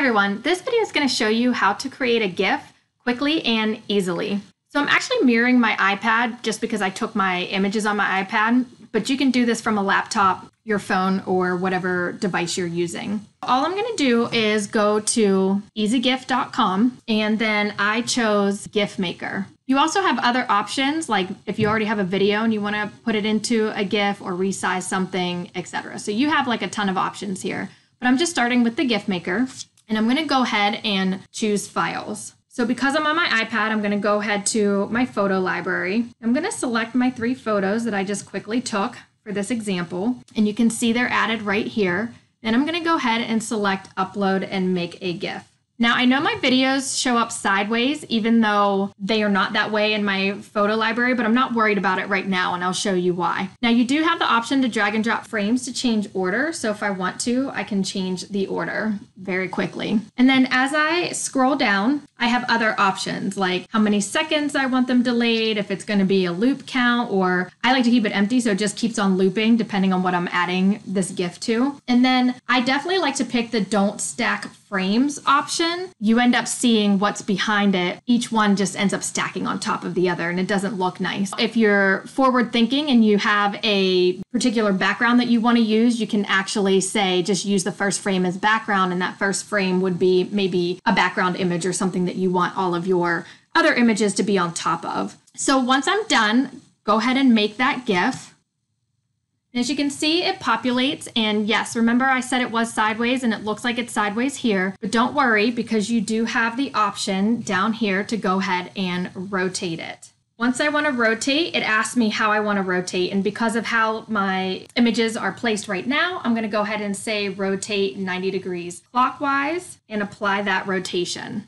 everyone, this video is going to show you how to create a GIF quickly and easily. So I'm actually mirroring my iPad just because I took my images on my iPad, but you can do this from a laptop, your phone, or whatever device you're using. All I'm going to do is go to ezgif.com and then I chose GIF Maker. You also have other options like if you already have a video and you want to put it into a GIF or resize something, etc. So you have like a ton of options here. But I'm just starting with the GIF Maker. And I'm gonna go ahead and choose files. So because I'm on my iPad, I'm gonna go ahead to my photo library. I'm gonna select my three photos that I just quickly took for this example. And you can see they're added right here. Then I'm gonna go ahead and select upload and make a GIF. Now, I know my videos show up sideways, even though they are not that way in my photo library, but I'm not worried about it right now, and I'll show you why. Now, you do have the option to drag and drop frames to change order, so if I want to, I can change the order very quickly. And then as I scroll down, I have other options like how many seconds I want them delayed, if it's going to be a loop count, or I like to keep it empty so it just keeps on looping depending on what I'm adding this gift to. And then I definitely like to pick the don't stack frames option. You end up seeing what's behind it. Each one just ends up stacking on top of the other and it doesn't look nice. If you're forward thinking and you have a particular background that you want to use, you can actually say just use the first frame as background and that first frame would be maybe a background image or something that you want all of your other images to be on top of. So once I'm done, go ahead and make that GIF. As you can see, it populates. And yes, remember I said it was sideways and it looks like it's sideways here. But don't worry because you do have the option down here to go ahead and rotate it. Once I want to rotate, it asks me how I want to rotate. And because of how my images are placed right now, I'm going to go ahead and say rotate 90 degrees clockwise and apply that rotation.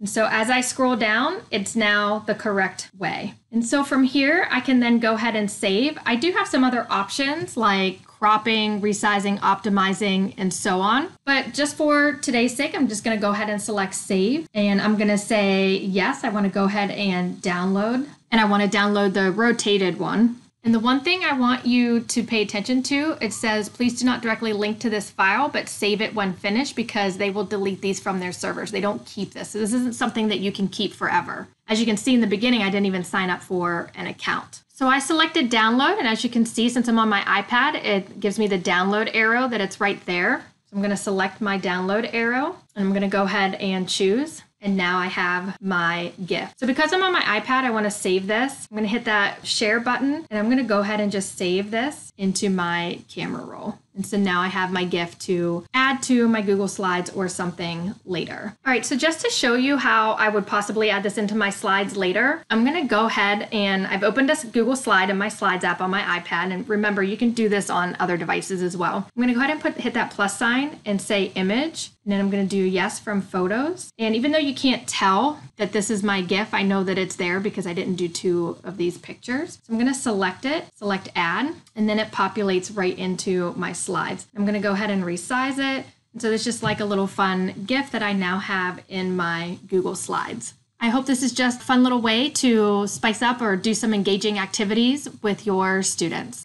And so as I scroll down, it's now the correct way. And so from here, I can then go ahead and save. I do have some other options like cropping, resizing, optimizing, and so on. But just for today's sake, I'm just gonna go ahead and select save. And I'm gonna say, yes, I wanna go ahead and download. And I wanna download the rotated one. And the one thing I want you to pay attention to, it says, please do not directly link to this file, but save it when finished because they will delete these from their servers. They don't keep this. So this isn't something that you can keep forever. As you can see in the beginning, I didn't even sign up for an account. So I selected download, and as you can see, since I'm on my iPad, it gives me the download arrow that it's right there. So I'm gonna select my download arrow, and I'm gonna go ahead and choose and now I have my gift. So because I'm on my iPad, I wanna save this. I'm gonna hit that share button and I'm gonna go ahead and just save this into my camera roll. And so now I have my gift to add to my Google Slides or something later. All right, so just to show you how I would possibly add this into my slides later, I'm gonna go ahead and I've opened a Google Slide in my Slides app on my iPad. And remember, you can do this on other devices as well. I'm gonna go ahead and put hit that plus sign and say image. And then I'm gonna do yes from photos. And even though you can't tell that this is my GIF, I know that it's there because I didn't do two of these pictures. So I'm gonna select it, select add, and then it populates right into my slides. I'm going to go ahead and resize it. So it's just like a little fun gift that I now have in my Google Slides. I hope this is just a fun little way to spice up or do some engaging activities with your students.